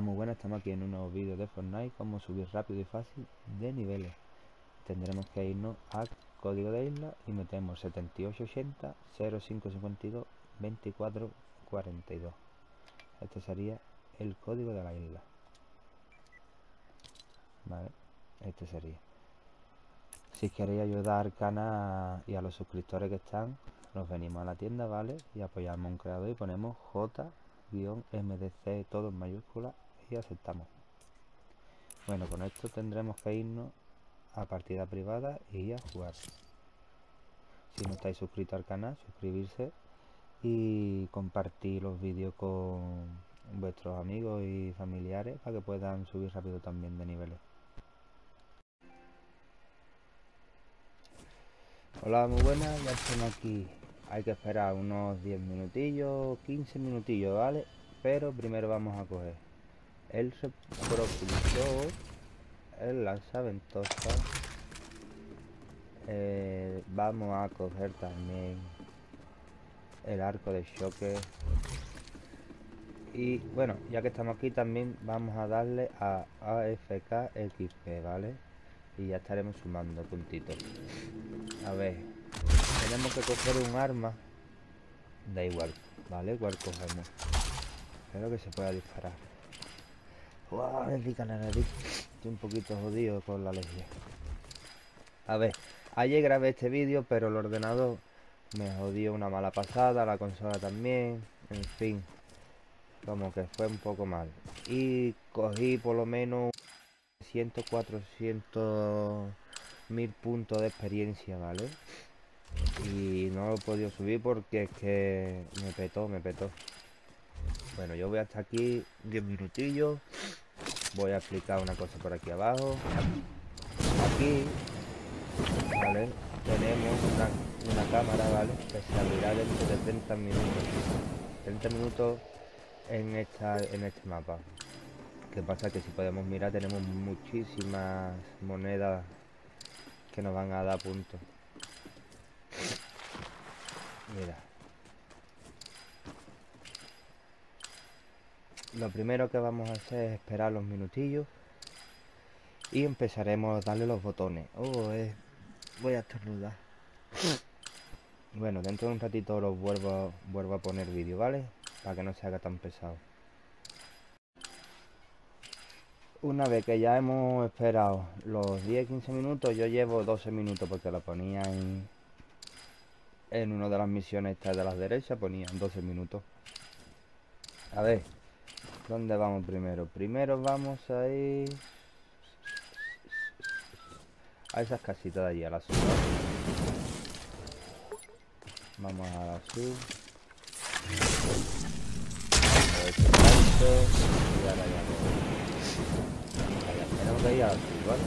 Muy buenas, estamos aquí en un nuevo vídeo de Fortnite Cómo subir rápido y fácil de niveles. Tendremos que irnos a código de isla Y metemos 7880 0552 2442 Este sería el código de la isla. Vale, este sería. Si queréis ayudar al canal y a los suscriptores que están Nos venimos a la tienda, ¿vale? Y apoyamos a un creador y ponemos J MDC todo en mayúscula y aceptamos. Bueno con esto tendremos que irnos a partida privada y a jugar. Si no estáis suscritos al canal suscribirse y compartir los vídeos con vuestros amigos y familiares para que puedan subir rápido también de niveles. Hola, muy buenas, ya estamos aquí. Hay que esperar unos 10 minutillos 15 minutillos vale pero primero vamos a coger el propulsor el lanzaventosa eh, vamos a coger también el arco de choque y bueno ya que estamos aquí también vamos a darle a AFK XP vale y ya estaremos sumando puntitos a ver tenemos que coger un arma. Da igual, ¿vale? Igual cogemos. Espero que se pueda disparar. Me pica la nariz. Estoy un poquito jodido con la alergia. A ver, ayer grabé este vídeo, pero el ordenador me jodió una mala pasada, la consola también, en fin, como que fue un poco mal. Y cogí por lo menos 100, 400 mil puntos de experiencia, ¿vale? y no lo he podido subir porque es que me petó, me petó. Bueno, yo voy hasta aquí 10 minutillos. Voy a explicar una cosa por aquí abajo. Aquí, ¿vale? Tenemos una, cámara, ¿vale? Que se abrirá dentro de 30 minutos. 30 minutos en, esta, en este mapa. Que pasa que si podemos mirar tenemos muchísimas monedas que nos van a dar puntos. Mira. Lo primero que vamos a hacer es esperar los minutillos. Y empezaremos a darle los botones. Oh, voy a estornudar. Bueno, dentro de un ratito los vuelvo, vuelvo a poner vídeo, ¿vale? Para que no se haga tan pesado. Una vez que ya hemos esperado los 10-15 minutos, yo llevo 12 minutos porque lo ponía en, en una de las misiones estas de las derechas ponían 12 minutos. A ver, ¿dónde vamos primero? Primero vamos a ir a esas casitas de allí, a la sur. Vamos a la sur. Y ahora ya Tenemos que ir a la sur, ¿vale?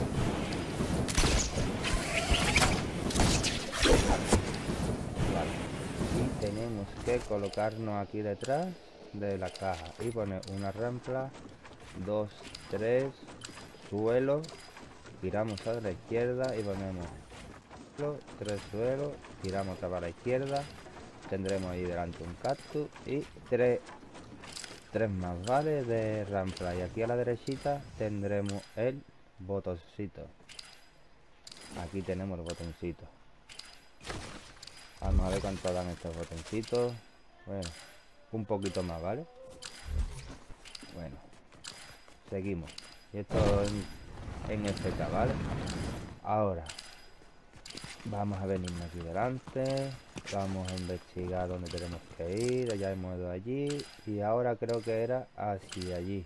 tenemos que colocarnos aquí detrás de la caja. Y poner una rampla 2 3 suelo. Tiramos a la izquierda y ponemos 3 suelo tiramos otra para la izquierda. Tendremos ahí delante un cactus y 3 3 más vale de rampla. Y aquí a la derechita tendremos el botoncito. Aquí tenemos el botoncito. Vamos a ver cuánto dan estos botoncitos. Bueno, un poquito más, ¿vale? Bueno, seguimos. Y esto en, en FK, ¿vale? Ahora, vamos a venirnos aquí delante. Vamos a investigar dónde tenemos que ir. Ya hemos ido allí. Y ahora creo que era hacia allí.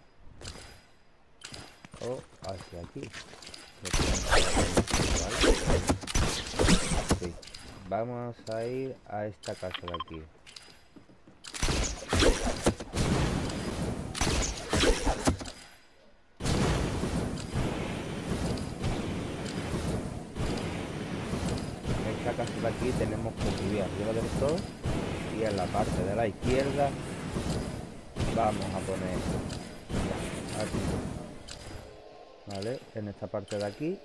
O hacia aquí. Vamos a ir a esta casa de aquí. Esta de aquí tenemos que subir arriba del todo. Y en la parte de la izquierda vamos a poner aquí. ¿Vale? En esta parte de aquí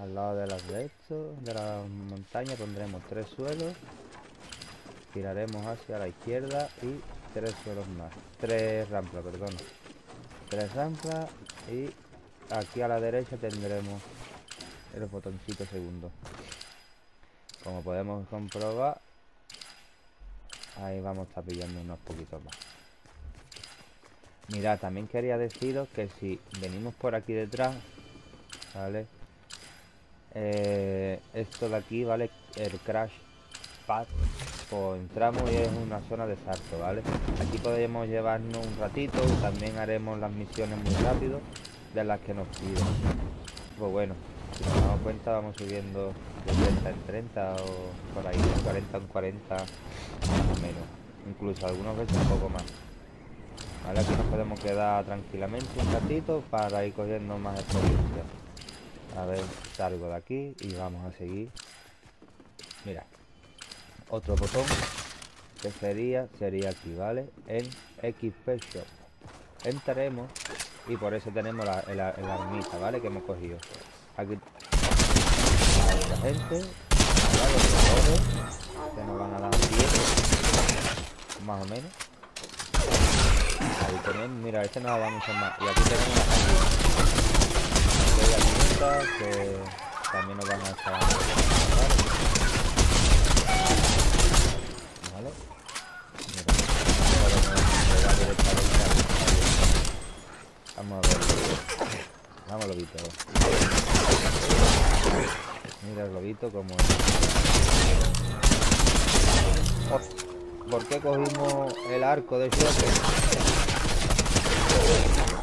al lado de las de esto, de la montaña pondremos tres suelos. Tiraremos hacia la izquierda y tres suelos más. Tres ramplas perdón. Tres ramplas y aquí a la derecha tendremos el botoncito segundo como podemos comprobar ahí vamos a estar pillando unos poquitos más. Mirad, también quería deciros que si venimos por aquí detrás vale eh, esto de aquí vale el crash pad pues entramos y es una zona de salto vale aquí podemos llevarnos un ratito también haremos las misiones muy rápido de las que nos piden. Pues bueno si nos damos cuenta vamos subiendo de 30 en 30 o por ahí de 40 en 40 más o menos. Incluso algunas veces un poco más. Vale aquí nos podemos quedar tranquilamente un ratito para ir cogiendo más experiencia. A ver salgo de aquí y vamos a seguir. Mira otro botón que sería sería aquí vale en XP Shop. Entraremos y por eso tenemos la, la, la armita vale que hemos cogido. Aquí a la gente los que nos van a dar 10 más o menos ahí tenemos mira este nos va mucho más y aquí tenemos la que también nos van a estar ¿vale? ¿Vale? Mira, vamos a ver vamos lobito Mira el globito como es. ¿Por qué cogimos el arco de choque?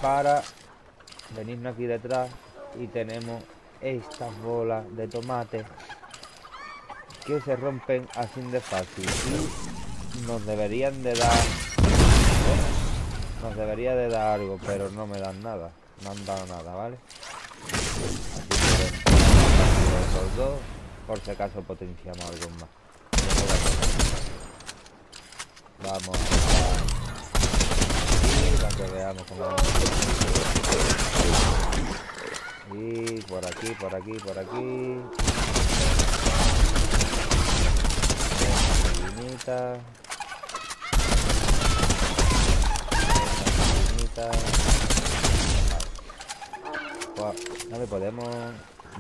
Para venirnos aquí detrás y tenemos estas bolas de tomate que se rompen así de fácil y nos deberían de dar nos debería de dar algo pero no me dan nada no han dado nada vale los dos, por si acaso potenciamos algo más. Vamos a para que veamos cómo Y por aquí, por aquí, por aquí. Limita. No le podemos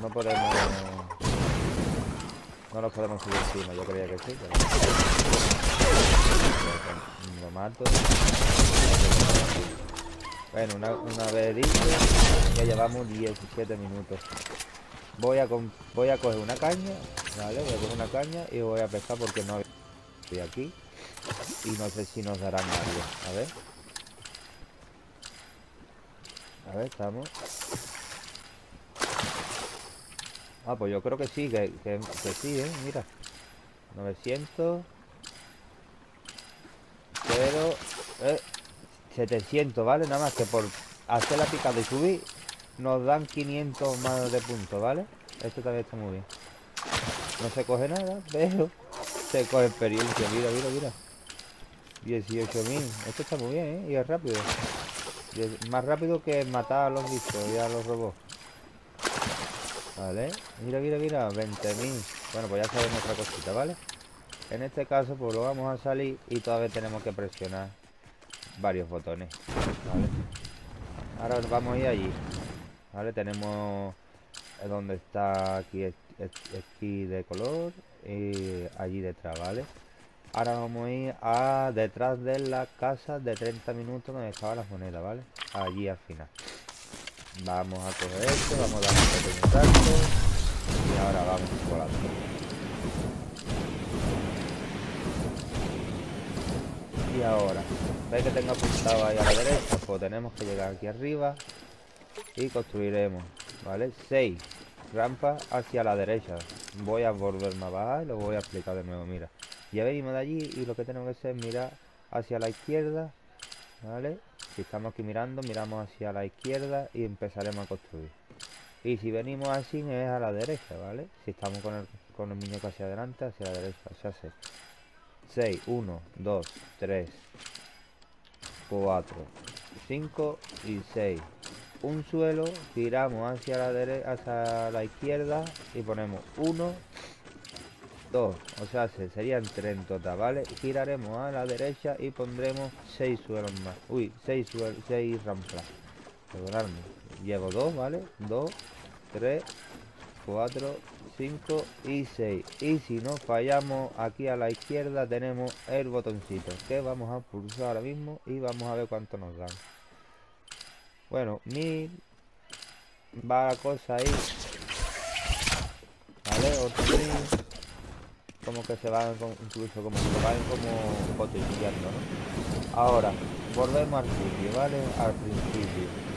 no podemos... No nos podemos subir encima, yo creía que sí, pero... Lo mato. Bueno, una, una vez dicho, ya llevamos 17 minutos. Voy a, voy a coger una caña, ¿vale? Voy a coger una caña y voy a pescar porque no estoy aquí. Y no sé si nos darán algo. A ver. A ver, estamos. Ah, pues yo creo que sí, que, que, sí, ¿eh? Mira. 900. 0. Eh, 700, ¿vale? Nada más que por hacer la picada y subir nos dan 500 más de puntos, ¿vale? Esto también está muy bien. No se coge nada, pero se coge experiencia. Mira, mira, mira. 18.000. Esto está muy bien, ¿eh? Y es rápido. Más rápido que matar a los bichos y a los robots. Vale, mira, mira, mira, 20.000 Bueno, pues ya sabemos otra cosita, ¿vale? En este caso, pues lo vamos a salir y todavía tenemos que presionar varios botones, ¿vale? Ahora vamos a ir allí, ¿vale? Tenemos donde está aquí esquí de color y allí detrás, ¿vale? Ahora vamos a ir a detrás de la casa de 30 minutos donde estaba las monedas, ¿vale? Allí al final. Vamos a coger esto, vamos a dar un pequeño salto y ahora vamos volando. Y ahora, ¿veis que tengo apuntado ahí a la derecha? Pues tenemos que llegar aquí arriba y construiremos, ¿vale? 6 rampas hacia la derecha. Voy a volverme a bajar y lo voy a explicar de nuevo, mira. Ya venimos de allí y lo que tenemos que hacer es mirar hacia la izquierda, ¿vale? Si estamos aquí mirando, miramos hacia la izquierda y empezaremos a construir. Y si venimos así es a la derecha, ¿vale? Si estamos con el, con el muñeco hacia adelante, hacia la derecha. O sea, 6, 1, 2, 3, 4, 5 y 6. Un suelo, giramos hacia la derecha, hacia la izquierda y ponemos 1, o sea, serían tres en total, ¿vale? Giraremos a la derecha y pondremos seis suelos más. Uy, seis, seis rampas. Perdonadme. Llevo dos, ¿vale? Dos, tres, cuatro, cinco y seis. Y si no fallamos, aquí a la izquierda tenemos el botoncito que vamos a pulsar ahora mismo y vamos a ver cuánto nos dan. Bueno, mil. Va la cosa ahí. Vale, otro mil como que se van incluso como se van como potenciando ¿no? ahora volvemos al sitio vale al principio.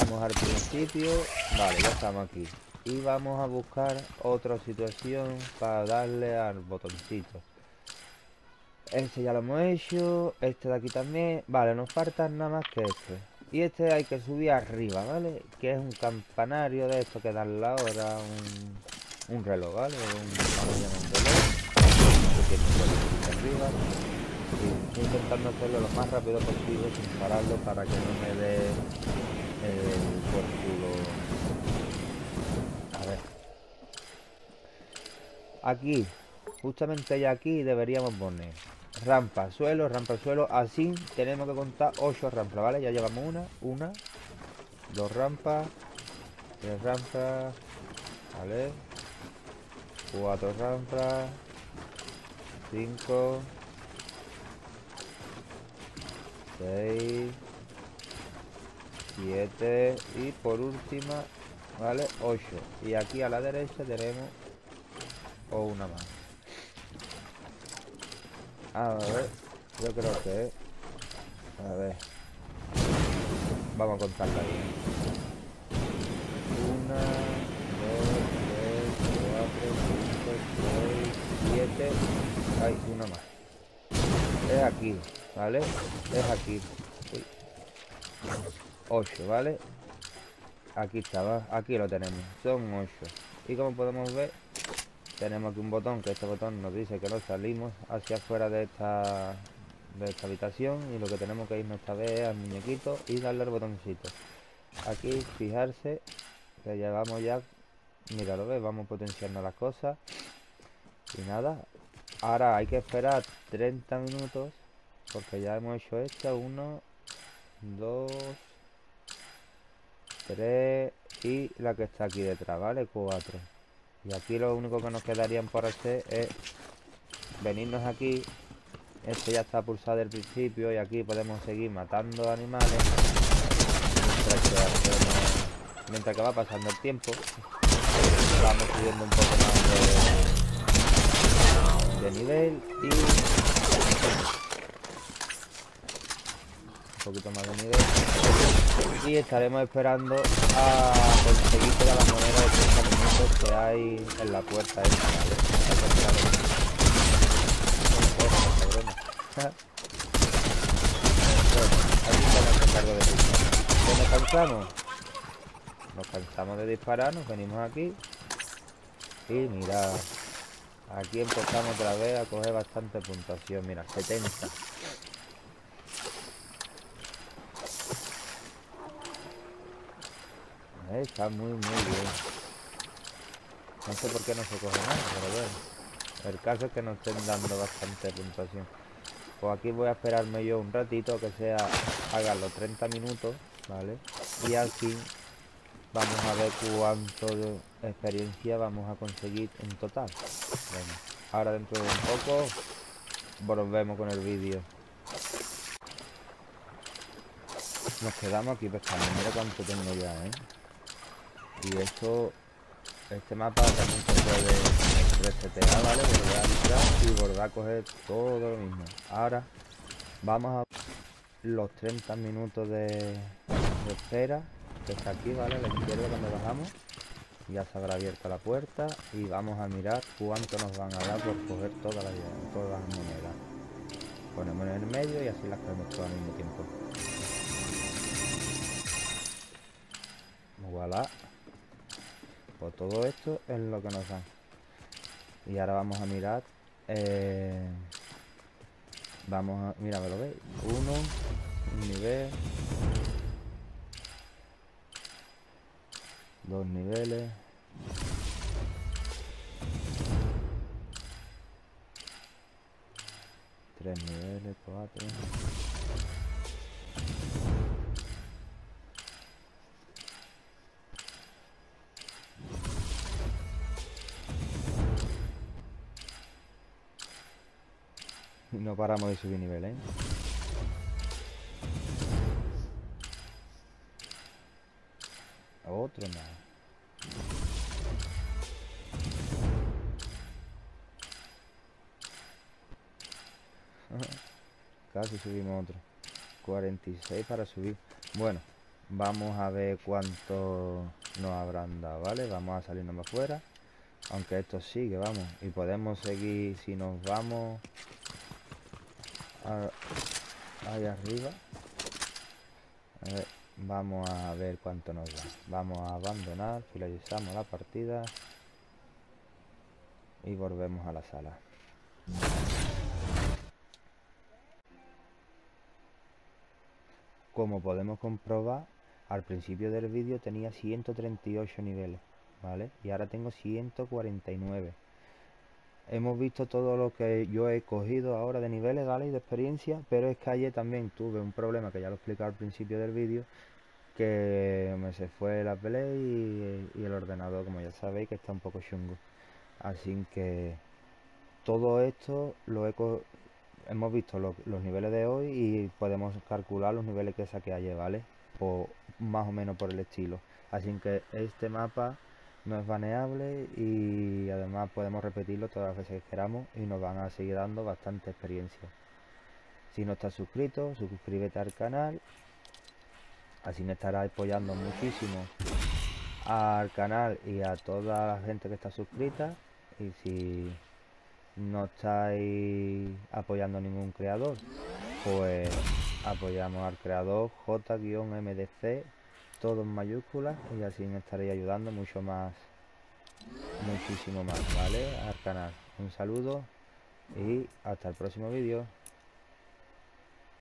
Vamos al principio. Vale ya estamos aquí. Y vamos a buscar otra situación para darle al botoncito. Este ya lo hemos hecho este de aquí también. Vale nos falta nada más que este. Y este hay que subir arriba vale que es un campanario de esto que dan la hora un un reloj, ¿vale? Un, un reloj. Que intentando hacerlo lo más rápido posible sin pararlo para que no me dé el por A ver. Aquí, justamente ya aquí deberíamos poner rampa, suelo, rampa, suelo. Así tenemos que contar 8 rampas, ¿vale? Ya llevamos una, una, dos rampas, tres rampas, ¿vale? Cuatro rampas. Cinco. Seis. Siete. Y por última, ¿vale? Ocho. Y aquí a la derecha tenemos o una más. A ver, yo creo que... A ver. Vamos a contarla bien. Una... 7 hay una más. Es aquí vale es aquí. 8 vale aquí estaba aquí lo tenemos. Son 8 y como podemos ver tenemos aquí un botón que este botón nos dice que no salimos hacia afuera de esta de esta habitación. Y lo que tenemos que irnos esta vez al muñequito y darle al botoncito. Aquí fijarse que llevamos ya. Mira lo ves vamos potenciando las cosas y nada, ahora hay que esperar 30 minutos porque ya hemos hecho esta, 1, 2, 3 y la que está aquí detrás, ¿vale? 4. Y aquí lo único que nos quedarían por hacer es venirnos aquí. Este ya está pulsado del principio y aquí podemos seguir matando animales mientras que, va pasando el tiempo. Vamos subiendo un poco más de de nivel y un poquito más de nivel y estaremos esperando a conseguir todas las monedas de 30 minutos que hay en la puerta esta, ¿vale? aquí estamos en cargo de ¿Qué nos cansamos? Nos cansamos de disparar, nos venimos aquí y mirad Aquí empezamos otra vez a coger bastante puntuación. Mira, 70. está muy, muy bien. No sé por qué no se coge nada, pero bueno. El caso es que nos estén dando bastante puntuación. Pues aquí voy a esperarme yo un ratito, que sea, hagan los 30 minutos, ¿vale? Y así Vamos a ver cuánto de experiencia vamos a conseguir en total. ahora dentro de un poco volvemos con el vídeo. Nos quedamos aquí pescando. Mira cuánto tengo ya, ¿eh? Y eso... Este mapa también se puede resetear, ¿vale? Volver a entrar y volver a coger todo lo mismo. Ahora vamos a los 30 minutos de, de espera está aquí, ¿vale? A la izquierda cuando bajamos. Ya se habrá abierto la puerta y vamos a mirar cuánto nos van a dar por coger todas las, todas las monedas. Ponemos en el medio y así las cogemos todas al mismo tiempo. Voilà. Pues todo esto es lo que nos dan. Y ahora vamos a mirar. Eh, vamos a. Mira, ¿me lo veis? Uno, un nivel, Dos niveles. Tres niveles, cuatro. No paramos de subir nivel, ¿eh? Otro más. Casi subimos otro. 46 para subir. Bueno, vamos a ver cuánto nos habrán dado, ¿vale? Vamos a salirnos más fuera. Aunque esto sigue, vamos. Y podemos seguir si nos vamos arriba. A ver, vamos a ver cuánto nos da. Vamos a abandonar, finalizamos la partida. Y volvemos a la sala. Como podemos comprobar, al principio del vídeo tenía 138 niveles, ¿vale? Y ahora tengo 149. Hemos visto todo lo que yo he cogido ahora de niveles, ¿vale? Y de experiencia, pero es que ayer también tuve un problema que ya lo expliqué al principio del vídeo, que me se fue la y, y el ordenador, como ya sabéis, que está un poco chungo. Así que todo esto lo he, hemos visto los niveles de hoy y podemos calcular los niveles que saqué ayer, ¿vale? O más o menos por el estilo. Así que este mapa no es baneable y además podemos repetirlo todas las veces que queramos y nos van a seguir dando bastante experiencia. Si no estás suscrito, suscríbete al canal. Así me estará apoyando muchísimo al canal y a toda la gente que está suscrita. Y si no estáis apoyando ningún creador, pues apoyamos al creador J-MDC, todo en mayúsculas, y así me estaréis ayudando mucho más, muchísimo más, ¿vale? Al canal. Un saludo y hasta el próximo vídeo.